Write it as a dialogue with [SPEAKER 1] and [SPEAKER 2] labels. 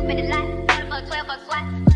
[SPEAKER 1] Two minute 12 for 12 for what?